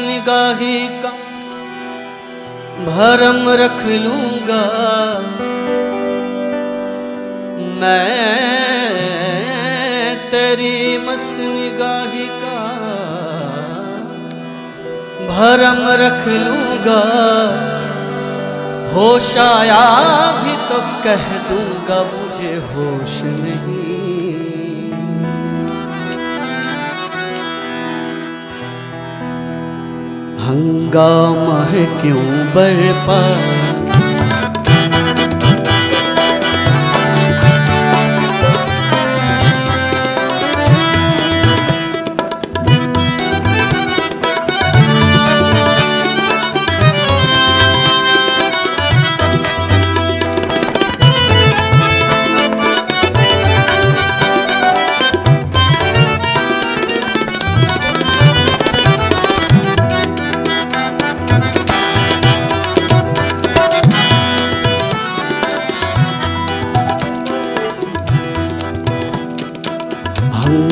निगाही का भरम रख लूँगा। मैं तेरी मस्त निगाही का भरम रख लूँगा। होश आया भी तो कह दूँगा, मुझे होश नहीं। हंगामा है क्यों बरपा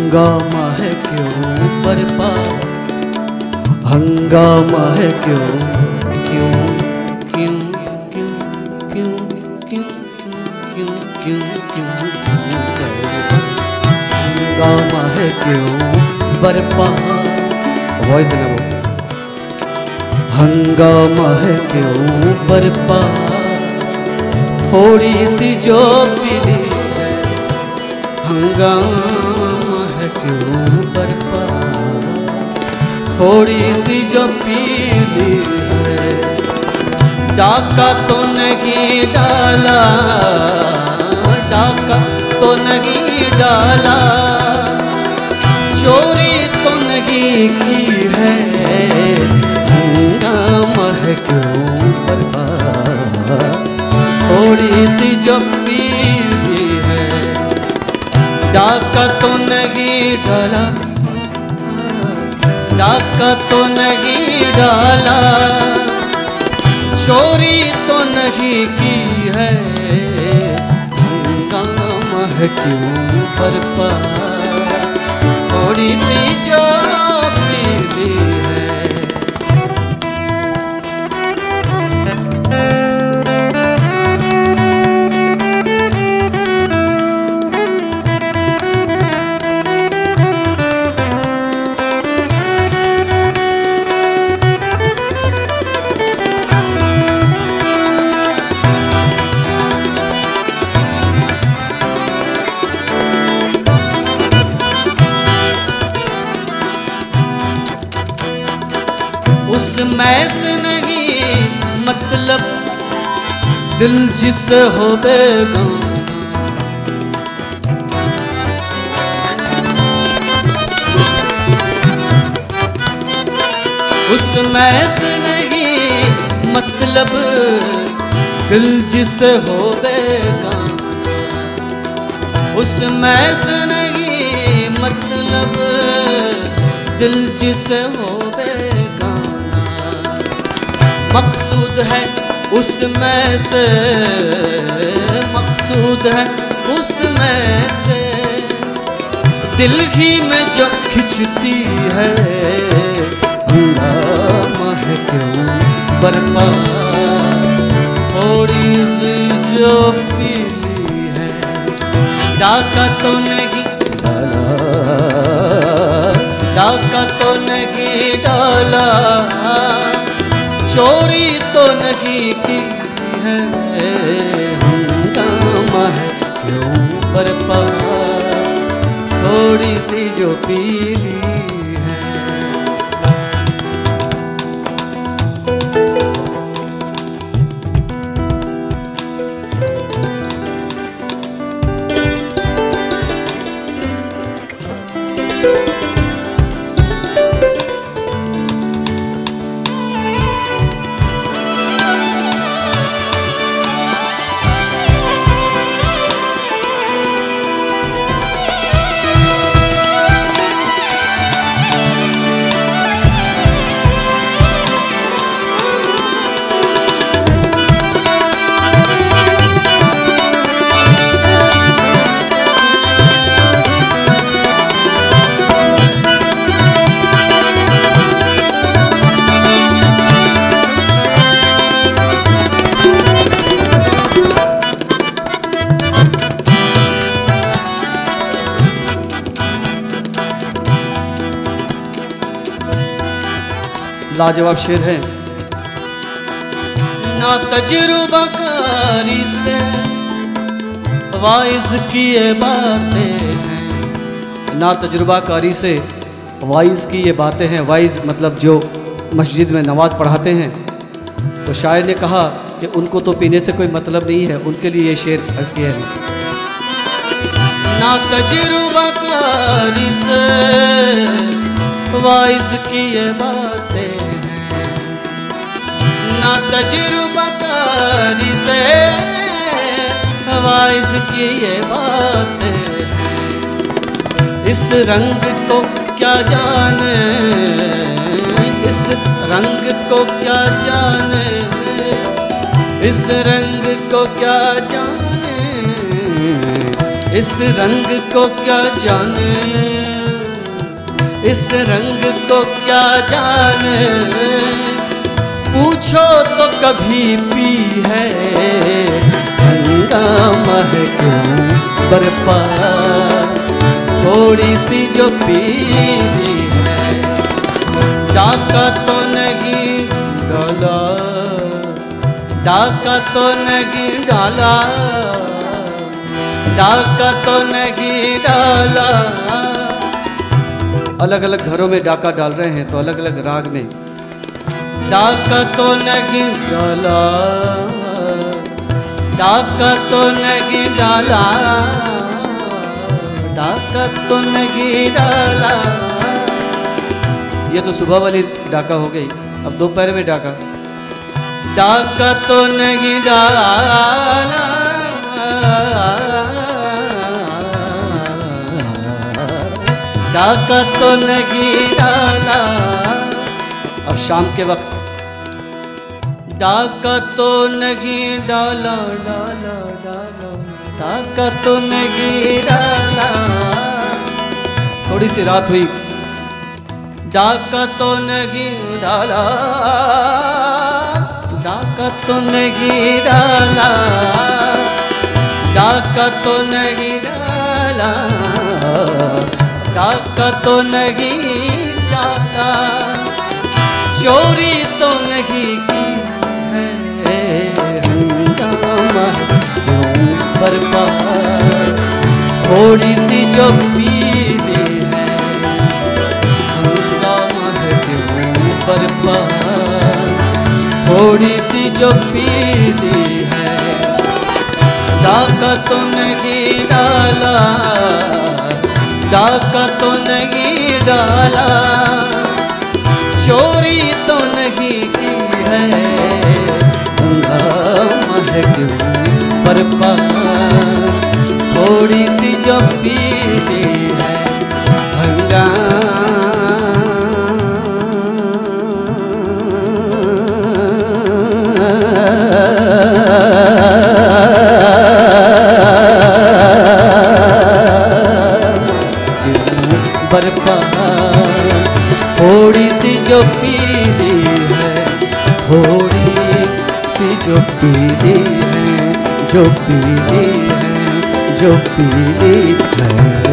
हंगामा है क्यों बरपा हंगामा है क्यों? क्यों क्यों क्यों क्यों क्यों क्यों क्यों क्यों हंगामा है क्यों बरपा वॉइस देना वो। हंगामा है क्यों बरपा थोड़ी सी जो मिली हंगामा थोड़ी सी जो पीली है, डाका तो नहीं डाला, डाका तो नहीं डाला। चोरी तो नहीं की है क्यों थोड़ी सी जो पीली है, डाका तो नहीं डाला। डाका तो नहीं डाला चोरी तो नहीं की है हंगामा है क्यों पर उस मैं से नहीं मतलब दिल जिससे हो बेगम उस मैं से नहीं मतलब दिल जिससे हो बेगम उस मैं से नहीं मतलब दिल जिससे हो मकसूद है, उसमें से मकसूद है, उसमें से। दिल ही में जब खिंचती है बरपा? थोड़ी सी जो पीली है डाका तो नहीं डाला डाका तो नहीं डाला। चोरी तो नहीं की है। हंगामा है क्यों पर पा थोड़ी सी जो पीली लाजवाब शेर है। ना तजुर्बाकारी से वाइज किए बातें हैं। ना तजुर्बाकारी से वाइज की ये बातें हैं। वाइज मतलब जो मस्जिद में नमाज़ पढ़ाते हैं। तो शायर ने कहा कि उनको तो पीने से कोई मतलब नहीं है। उनके लिए ये शेर अर्ज़ किया है। ना तजुर्बाकारी से वाइज किए बातें हैं ना तजुर्बाकारी से। वाइज किए बातें हैं। इस रंग को क्या जाने? इस रंग को क्या जाने? इस रंग को क्या जाने? इस रंग को क्या जाने? इस रंग को क्या जाने? पूछो तो कभी पी है। हंगामा है क्यों बरपा? थोड़ी सी जो पीली है। डाका तो नहीं डाला। डाका तो नहीं डाला। डाका तो नहीं डाला। अलग अलग घरों में डाका डाल रहे हैं तो अलग अलग राग में डाका तो नहीं डाला डाका तो नहीं डाला डाका तो नहीं डाला ये तो सुबह वाली डाका हो गई, अब दोपहर में डाका। डाका तो नहीं डाला। डाका तो नहीं डाला। अब शाम के वक्त। डाका तो नहीं डाला डाला डाला। डाका तो नहीं डाला। थोड़ी सी रात हुई। डाका तो नहीं डाला। डाका तो नहीं डाला। डाका तो नहीं डाला। डाका तो नहीं डाला। चोरी तो नहीं की है। हंगामा थोड़ी सी जो पीली है। हंगामा थोड़ी सी जो पीली है। डाका तो नहीं डाला। डाका तो नहीं डाला। चोरी तो नहीं जो पीली है जो पीली है।